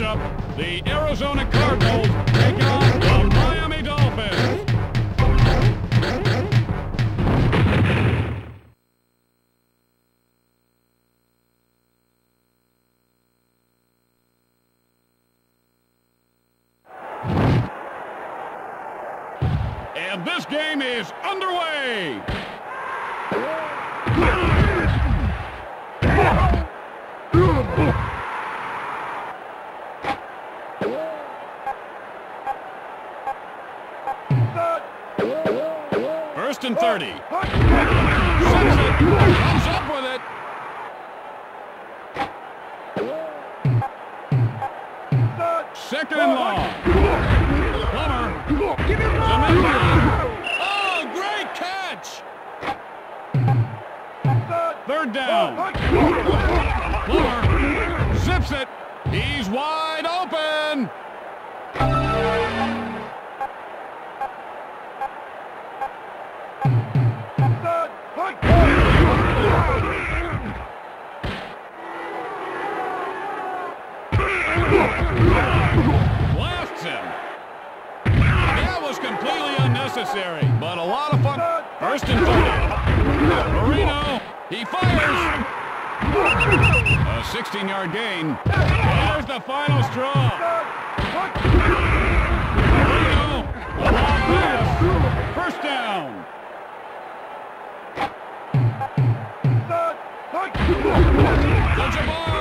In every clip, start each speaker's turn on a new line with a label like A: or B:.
A: matchup, the Arizona Cardinals take down. Jabbar!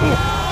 A: Touchdown!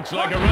A: looks like a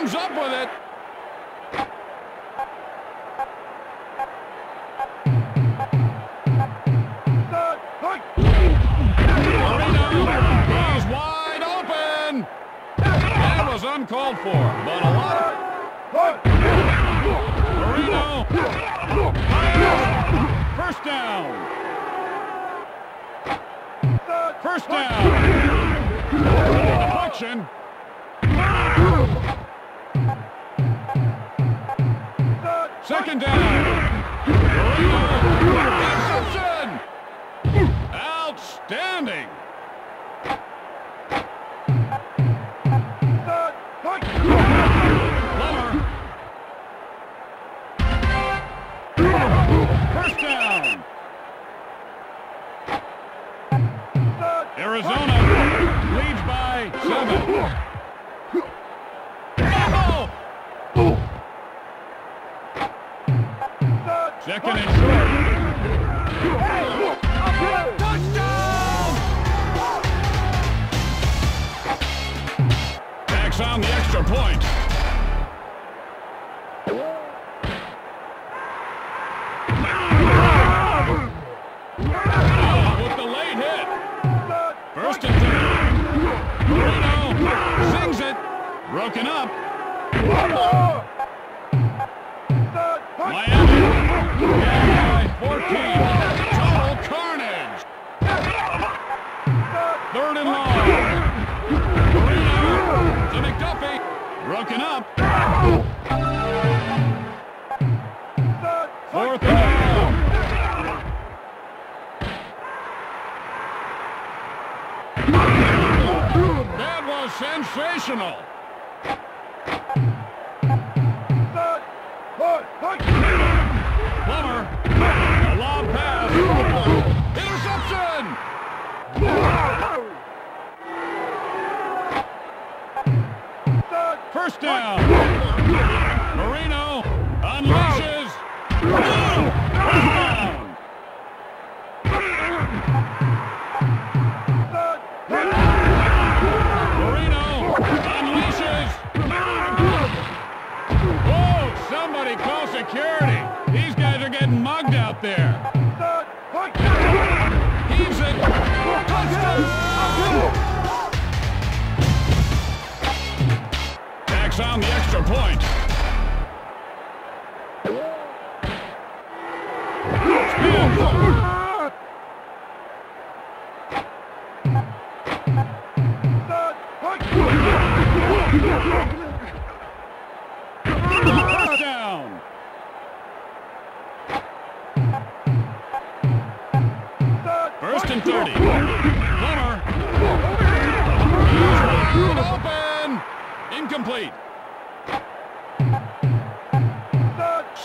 A: comes up with it. Uncalled for, but a lot of... Marino. First down. First down. Deflection. Second down. Outstanding. First down. Arizona leads by seven. Second and short. Touchdown! Tacks on the extra point. With the late hit. First and ten. Marino sings it. Broken up. Miami.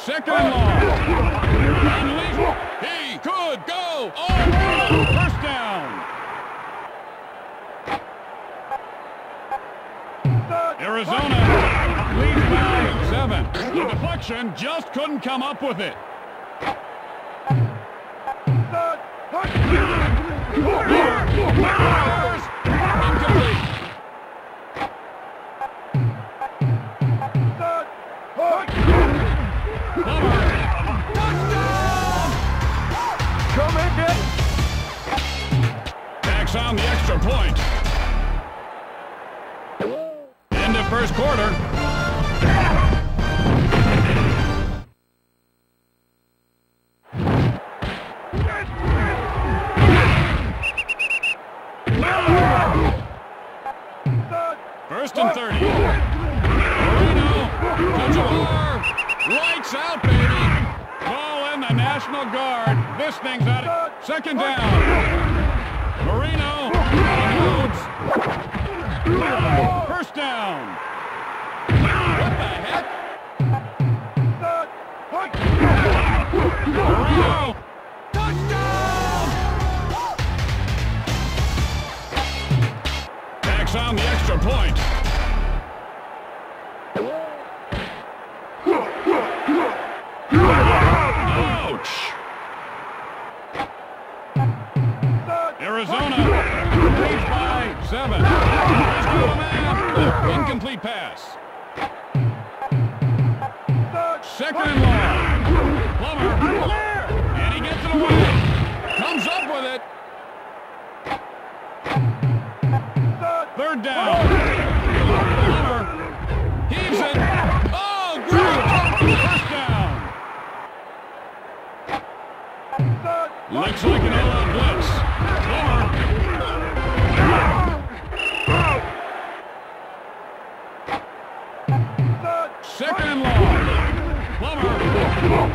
A: Second and long. He could go. Oh, first down. Arizona leads by seven. The deflection just couldn't come up with it. Fires. In. Tacks on the extra point. End of first quarter. First and 30. Marino to Lights out, baby. Call in the National Guard. This thing's out of... Second down. Marino unloads. First down. What the heck? Marino. Arizona leads by seven. Incomplete pass. Second and long. Plummer. And he gets it away. Comes up with it. Third down. Plummer Heaves it. Oh. Looks like an all-out blitz. Second and long. Plummer.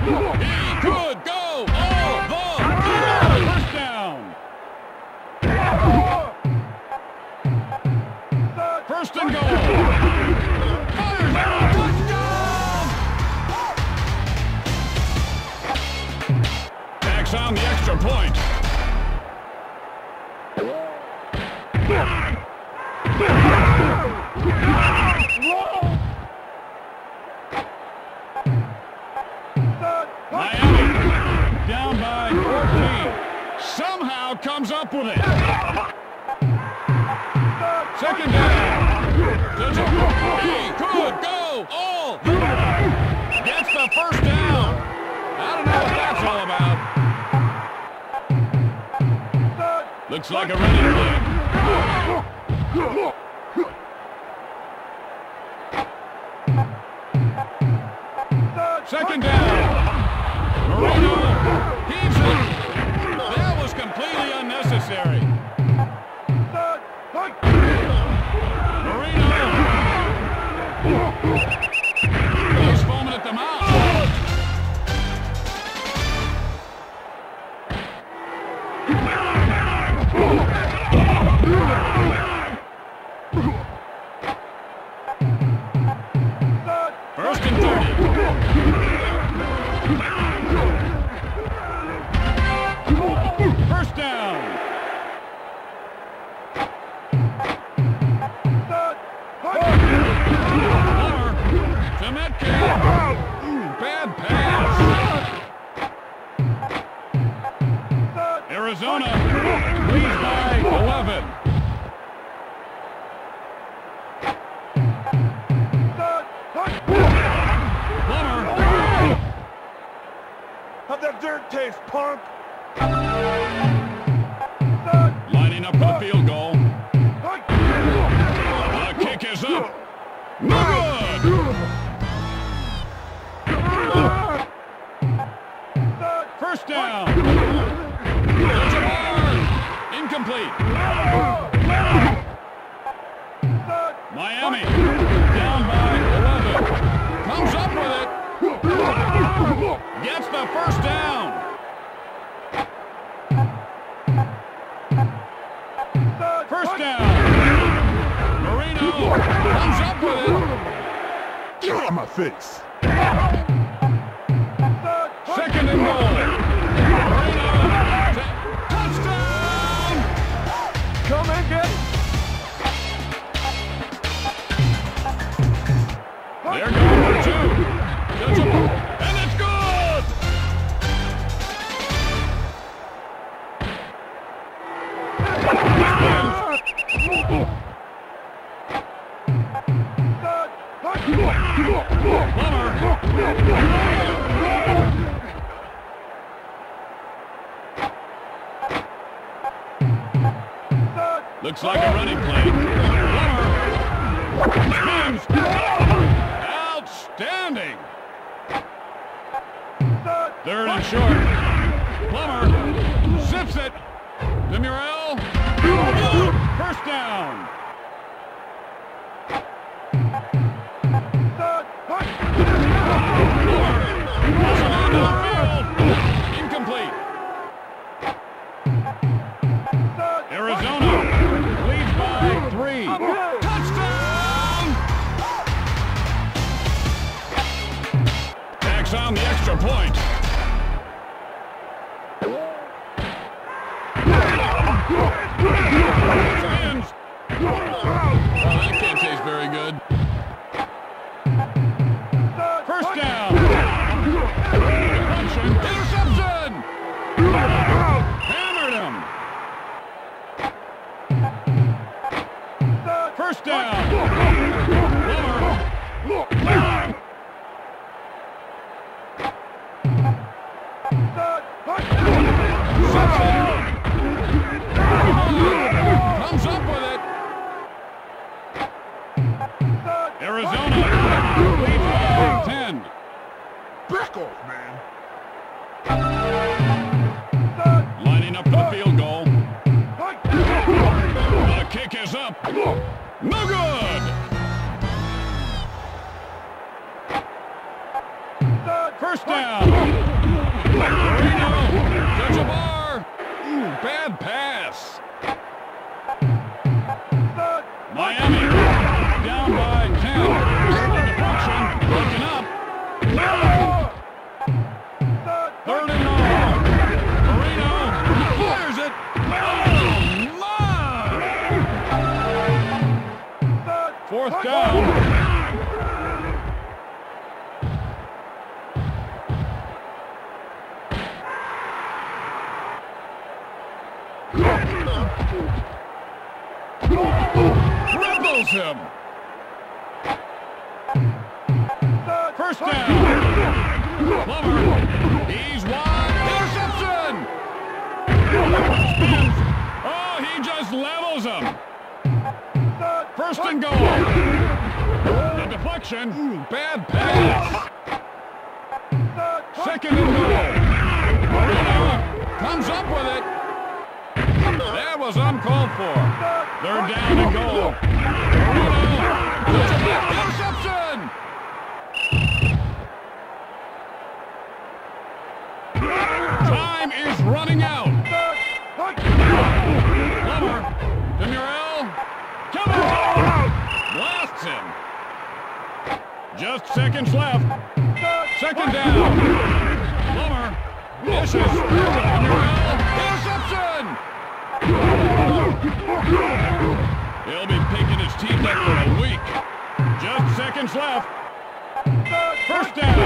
A: He could go all the way. First. And goal. Touchdown. On the extra point. Somehow comes up with it. Second down. He could go all. Gets the first down. I don't know what that's all about. Looks like a running play. Second down. Marino
B: Get out of my face!
A: Second and goal. Looks like a running play. Outstanding. Third and short. Plummer zips it. To Murrell. First down. Incomplete. First down. Plummer. Comes up with it. Arizona
B: Back off, man.
A: Lining up for the field goal. The kick is up. No good. First down. Marino gets a bar. Bad pass. Miami down by 10. Fourth down. Dribbles him. First down. Plummer. He's wide. Interception. Spins. Oh, he just levels him. First and goal. The deflection. Bad pass. Second and goal. Comes up with it. That was uncalled for. Third down and goal. Interception. Time is running out. Just seconds left. Second down. Plummer. Murrell. Interception! He'll be picking his teeth up for a week. Just seconds left. First down.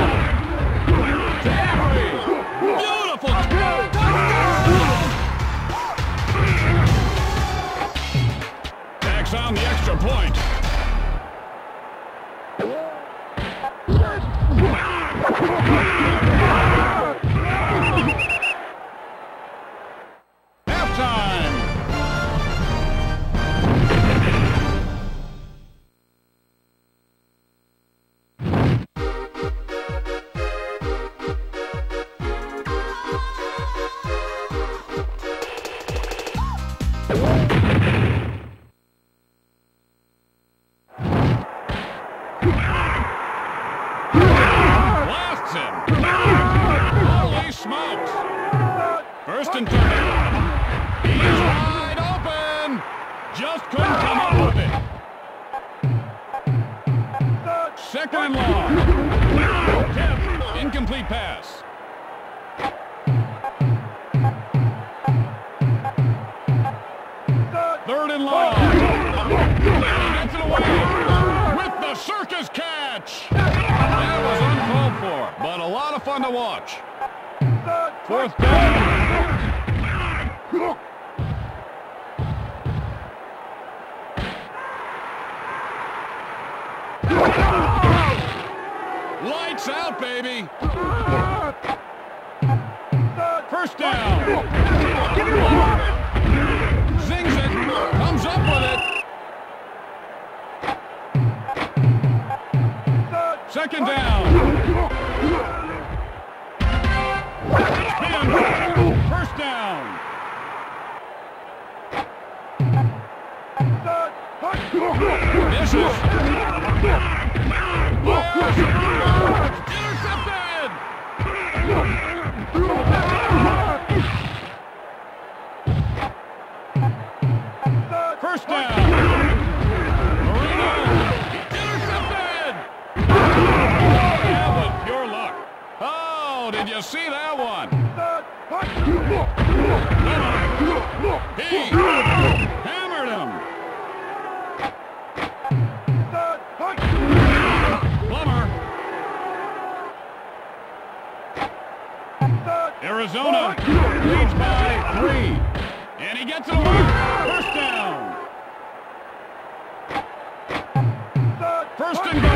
A: To Beautiful. Touchdown! Tacks on the extra point. Pass. Third and long. Away with the circus catch. That was uncalled for, but a lot of fun to watch. Fourth down. Lights out, baby. First down. Zings it. Comes up with it. Second down. First down. Misses. Fires. See that one? He hammered him. Arizona leads by three. And he gets it away. First down. First and goal.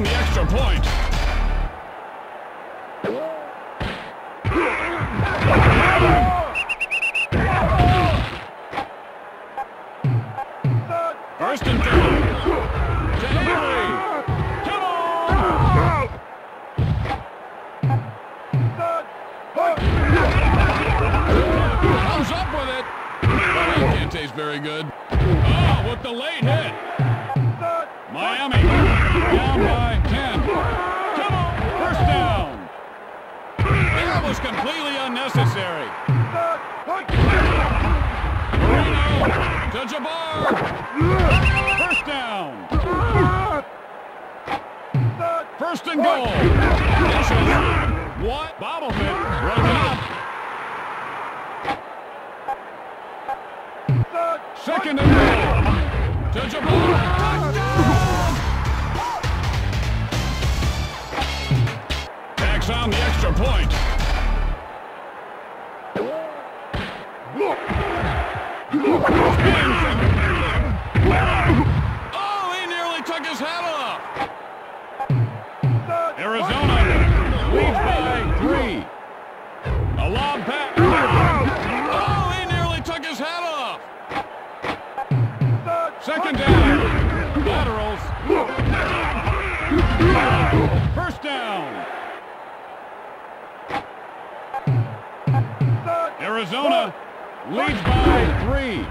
A: on the extra point. Arizona leads by three.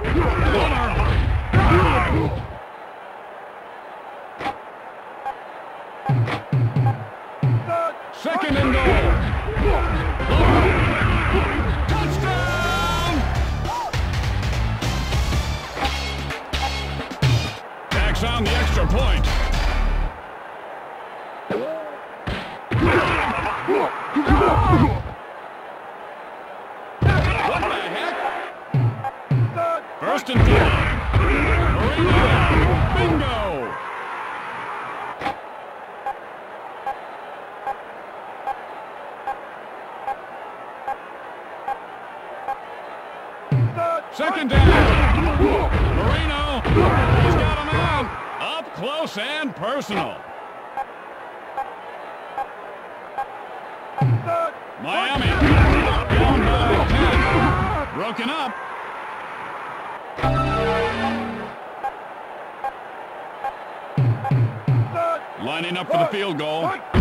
A: field goal.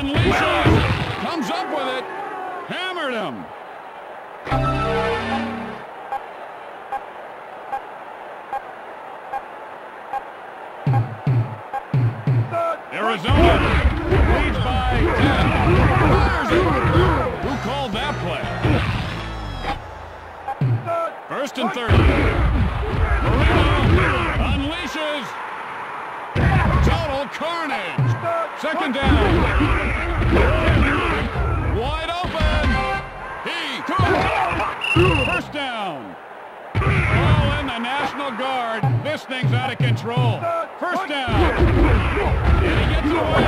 A: Unleashes. Comes up with it. Hammered him. Arizona leads by 10. Fires it. Who called that play? First and thirty. Marino unleashes. Total carnage. Second down. Wide open. He took. First down. All in the National Guard. This thing's out of control. First down. And he gets away.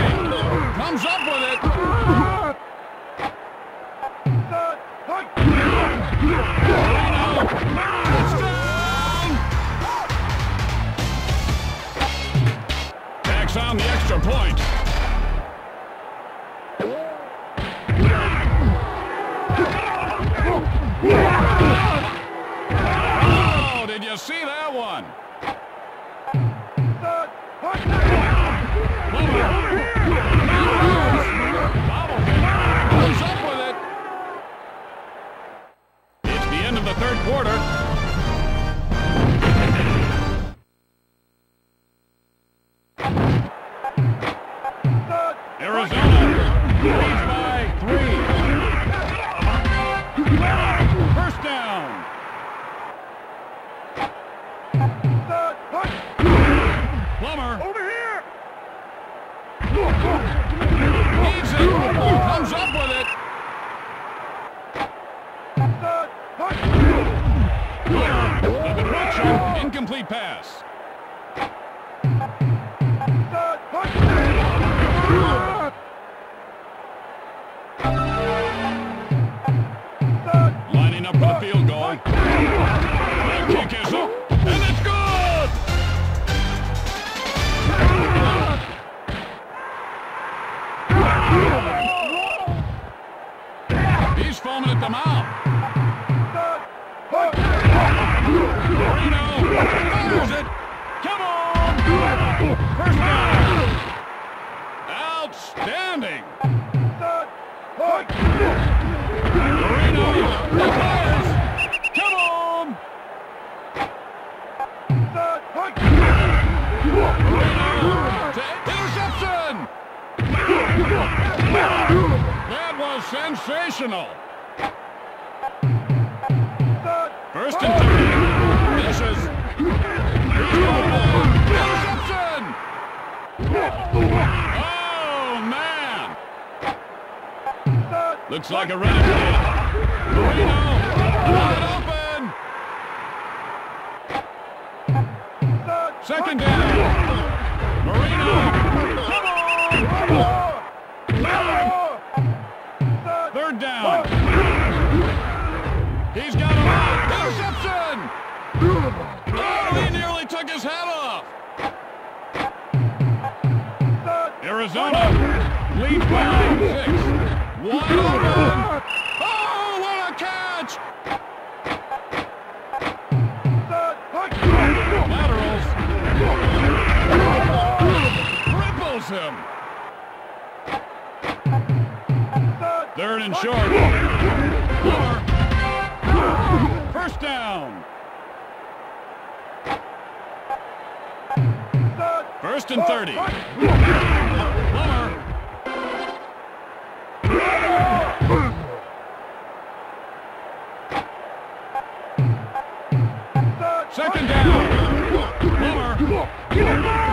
A: Comes up with it. Touchdown. Tacks on the extra point. Oh, did you see that one? It's the end of the third quarter. Arizona Looks like a play. Marino, wide open. Second down. Marino. Third down. He's got him. Interception. Oh, he nearly took his head off. Arizona leads by six. Wide open. Oh, what a catch! Laterals. Ripples him. Third and short. First down. First and 30. Second down. Plummer.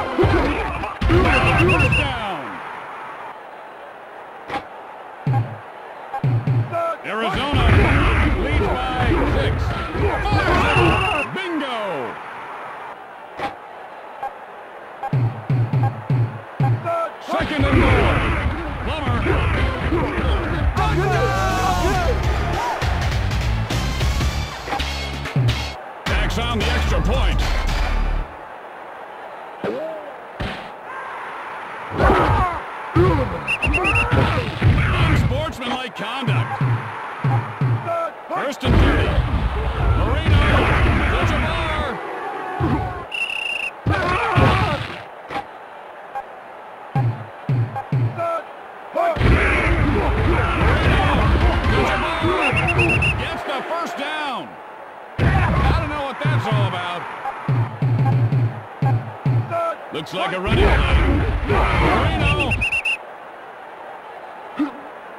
A: Looks like a running play.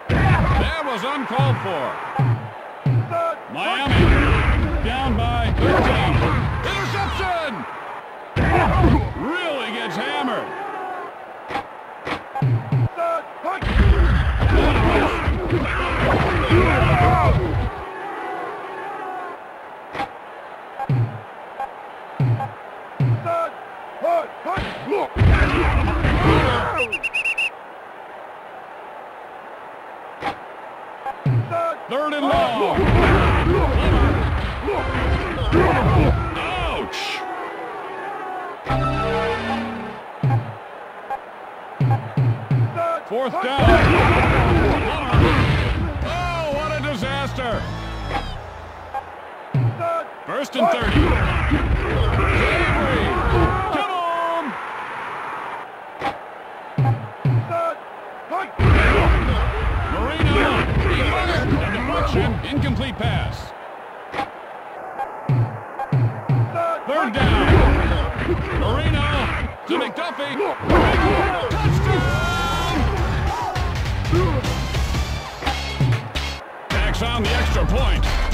A: That was uncalled for. On the extra point.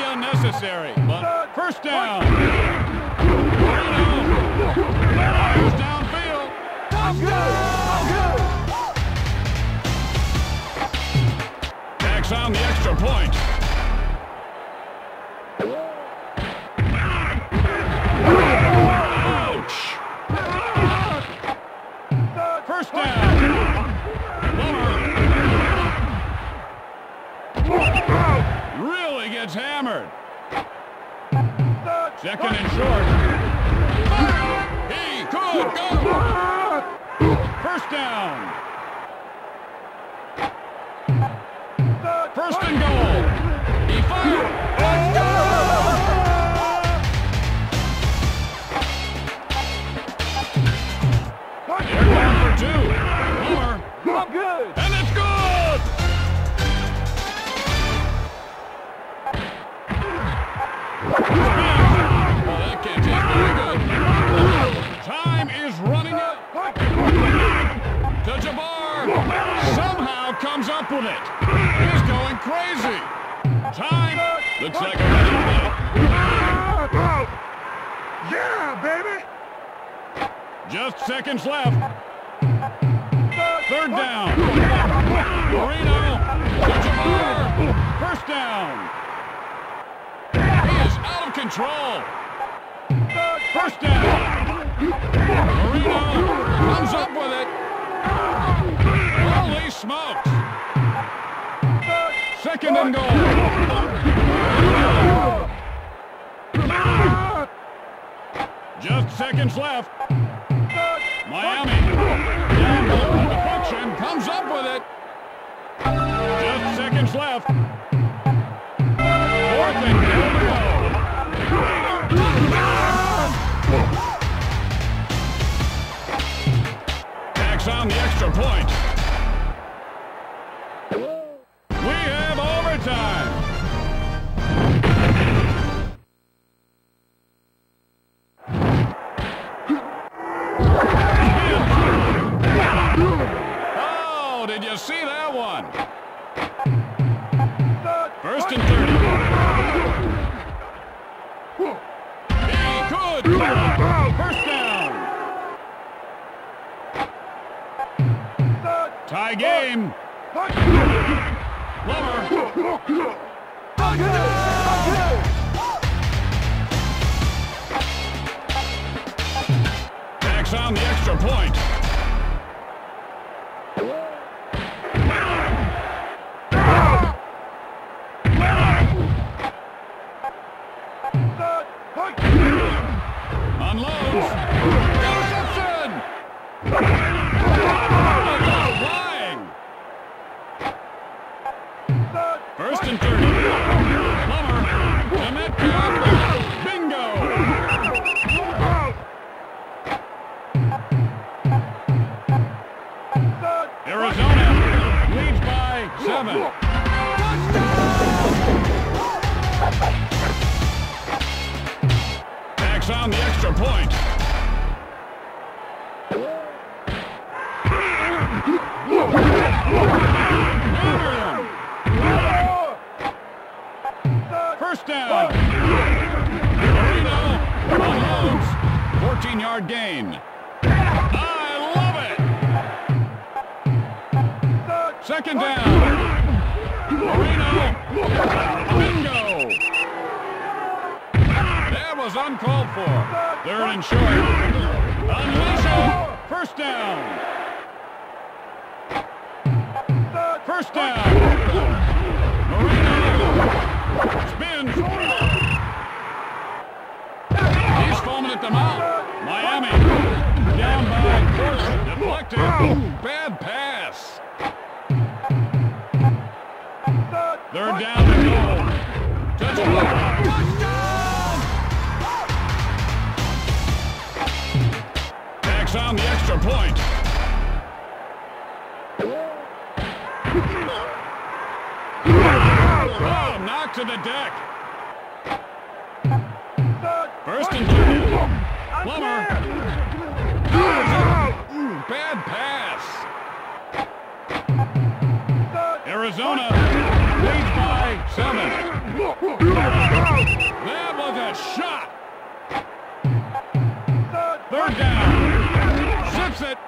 A: Unnecessary, but first down. On the extra point. Gets hammered. Second and short. He could go. First down. First and goal. With it. He's going crazy. Time. Looks like a running.
B: Yeah, baby.
A: Just seconds left.
B: Third,
A: down. Marino. First down. He is out of control. First down. Marino comes up with it. Just seconds left. Miami. Down low on deflection. Comes up with it. Just seconds left. Fourth and goal to go. On the extra point. Tie game. Plummer. Backs on the extra point. Unloads. Interception. Arizona leads by seven. Backs on the extra point. First down. Marino 14-yard gain. Second down. Marino. Bingo. That was uncalled for. Third and short. Unleash. First down. First down. Marino. Spins. Foaming at the mouth. Miami. Down by. Deflected. Bad pass.
B: Third.
A: Down and goal. Touchdown. Touchdown! Backs on the extra point. Oh, knocked to the deck. First and two. Plummer. Bad pass. Arizona shot.
B: Third.
A: Down. Zips it.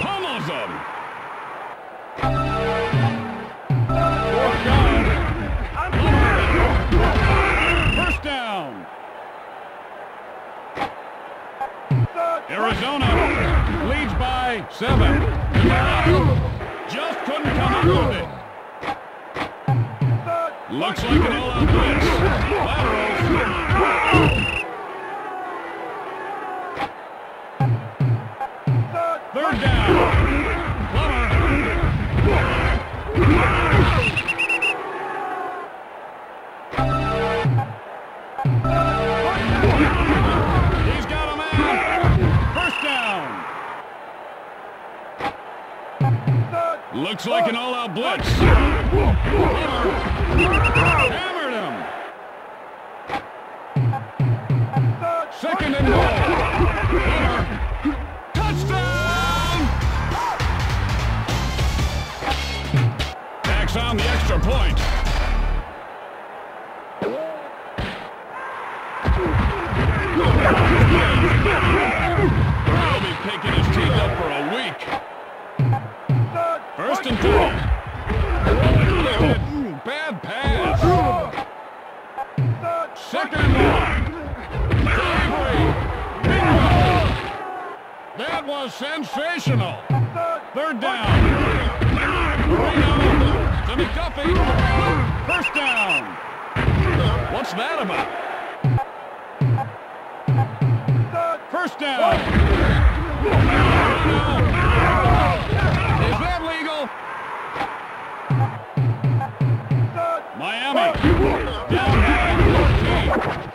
A: Pummels him. First down. Arizona leads by seven. Just couldn't come up with it. Looks like an all-out blitz. Laterals.
B: Third.
A: Down. Plummer. He's got a man. First down. Looks like an all-out blitz. Hammered him. Second and goal. Touchdown! Backs on the extra point. He'll be picking his teeth up for a week. First and two. Bad pass. Second one. That was sensational.
B: Third.
A: Down. To McDuffie. First down. What's that about? First down.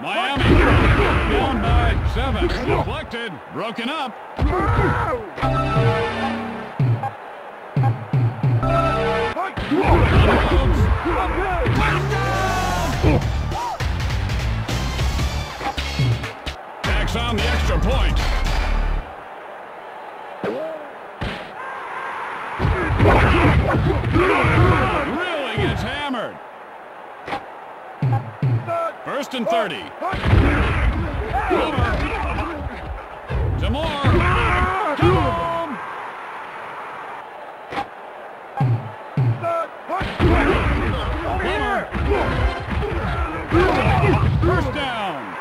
A: Miami down by seven. Deflected. Broken up. Tacks on the extra point. First and 30. Over. To Moore. Home. First down.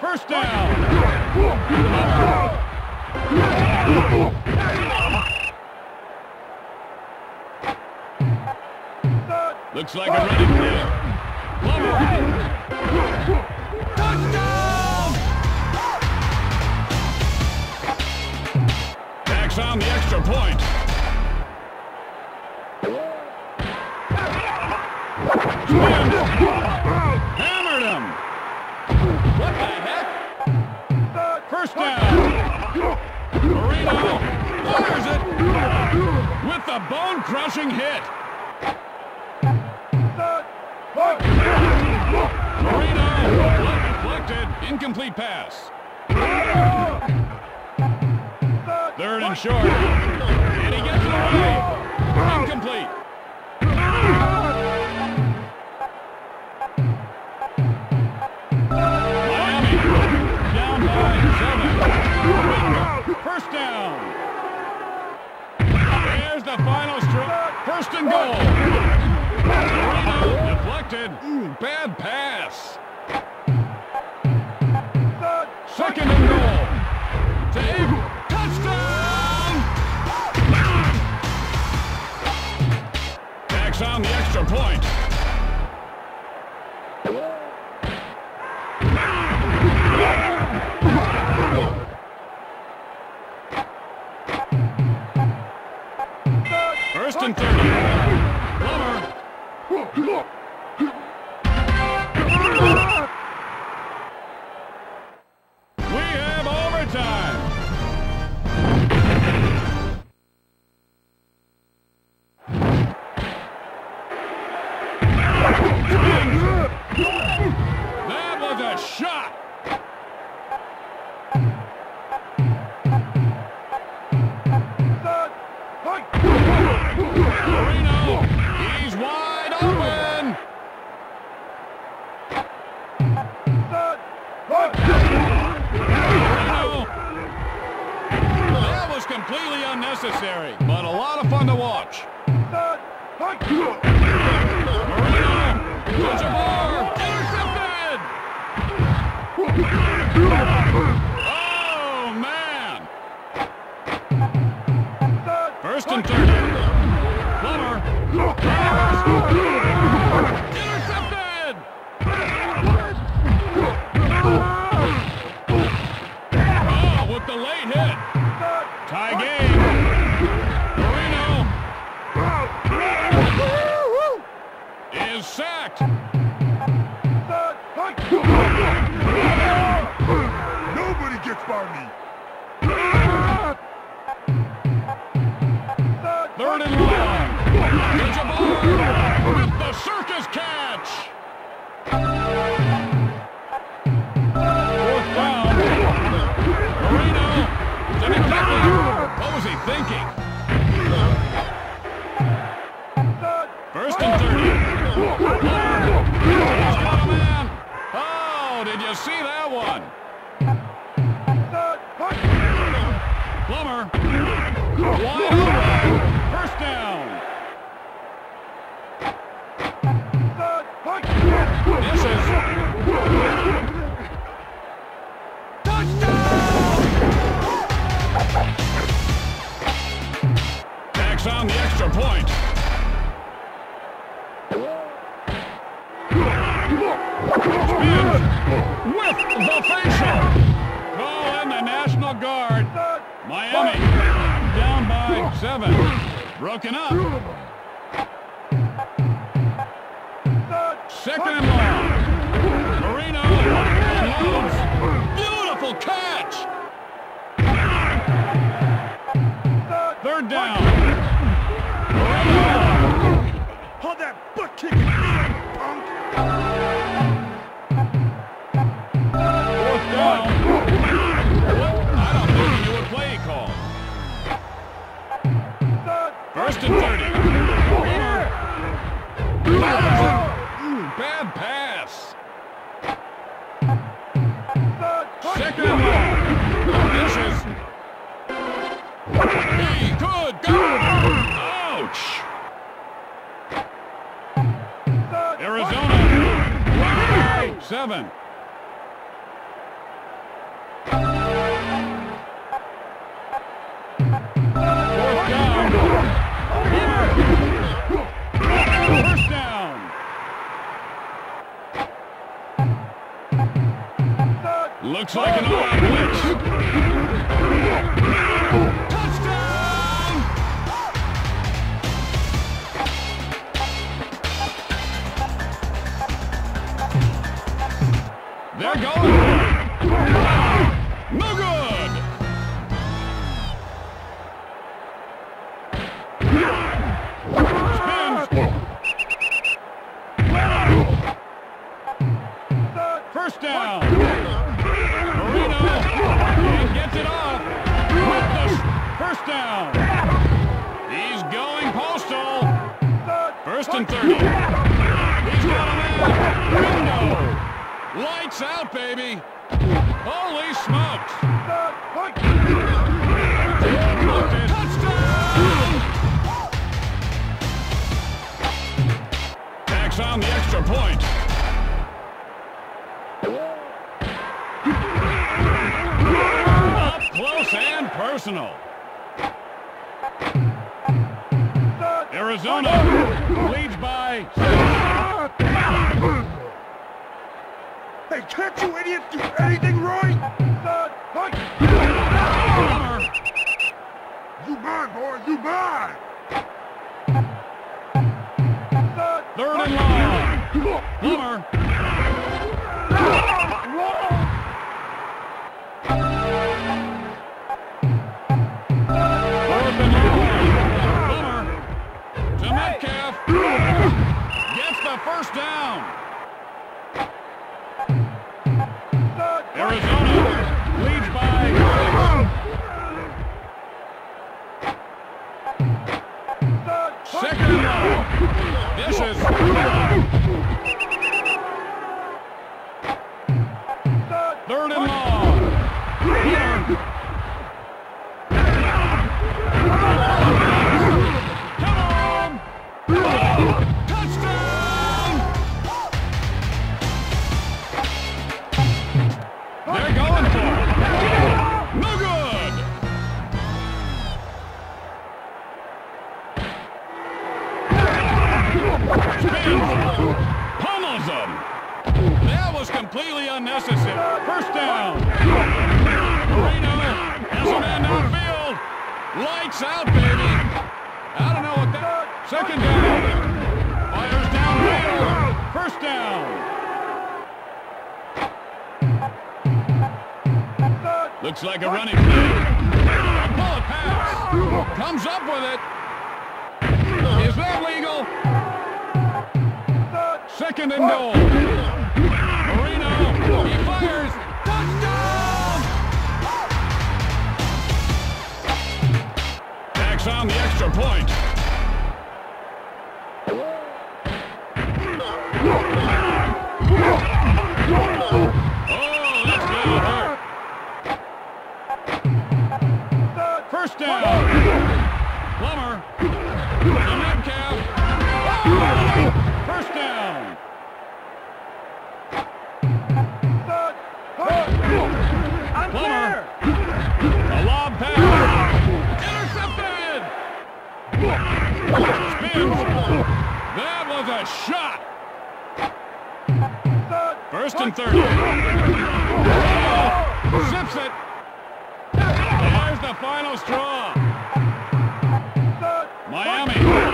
A: First down. Looks like a running play. Glover. Touchdown! Tacks on the extra point. Hammered him. What the heck? First down. Marino fires it with the bone-crushing hit. Deflected. Incomplete pass. Third and short. And he gets away. Incomplete. First down. There's the final stroke. First and goal. Deflected. Bad pass. Second and goal. Dave, touchdown! Tacks on the extra point. Ugh! for me. Third and long. With the circus catch. Fourth down. Moreno didn't. What
B: was he
A: thinking? First and 30. Oh, did you see that? First down. This is... Tacks on the extra point. Spins with the facial. Call in the National Guard. Miami seven. Broken up. Second and. Marino. Beautiful catch. Third down.
B: Hold that butt kick,
A: First and 30. Bad pass. Second and. This is... He. Ouch. Arizona. Seven. Looks like an blitz. Touchdown! They're going. No good. Spins. First down. Gets it off. First down. He's going postal. First and 30. He's got a man. Window. Lights out, baby. Holy smokes. Touchdown! Tacks on the extra point. Personal. Arizona leads by
B: Hey, can't you idiots do anything right? You mine, boy, you mine!
A: Third and long. Plummer. First down. Arizona leads by second and. This is completely unnecessary. First down. Marino has a man downfield. Lights out, baby. I don't know what that... Second down. Fires downfield. First down. Looks like a running play. A bullet pass. Comes up with it. Is that legal? Second and goal on the extra point. That was a shot! First and third. Oh, zips it. There's the final straw. Miami.